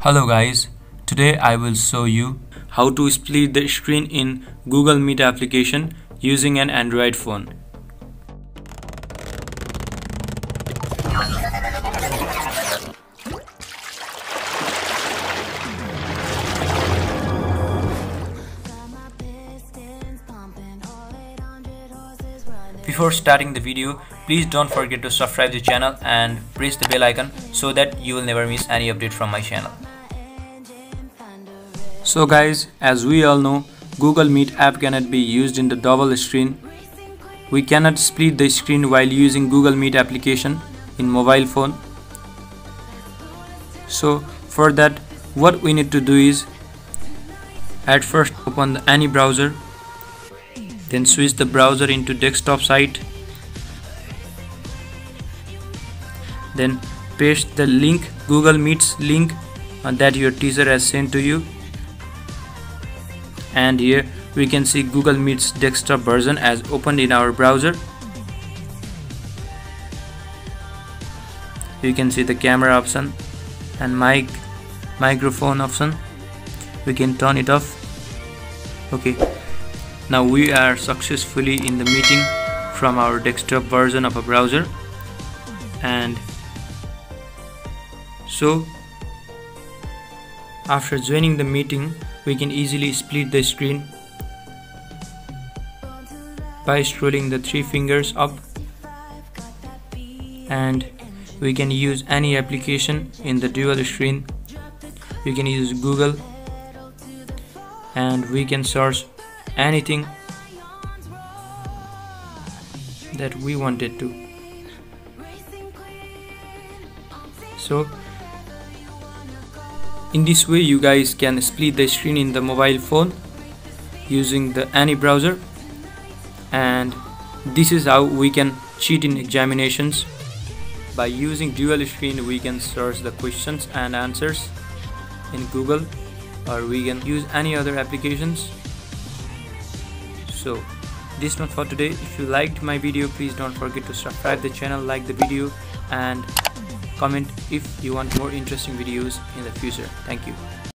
Hello guys, today I will show you how to split the screen in Google Meet application using an Android phone. Before starting the video, please don't forget to subscribe the channel and press the bell icon so that you will never miss any update from my channel. So guys, as we all know, Google Meet app cannot be used in the double screen. We cannot split the screen while using Google Meet application in mobile phone. So for that, what we need to do is at first open the any browser then switch the browser into desktop site. Then paste the link google meets link uh, that your teacher has sent to you. And here we can see google meets desktop version as opened in our browser. You can see the camera option and mic microphone option. We can turn it off. Okay now we are successfully in the meeting from our desktop version of a browser. And so after joining the meeting we can easily split the screen by scrolling the three fingers up. And we can use any application in the dual screen. You can use Google. And we can search anything that we wanted to. So in this way you guys can split the screen in the mobile phone using the any browser. And this is how we can cheat in examinations. By using dual screen we can search the questions and answers in Google or we can use any other applications so this not for today. If you liked my video please don't forget to subscribe the channel like the video and comment if you want more interesting videos in the future. Thank you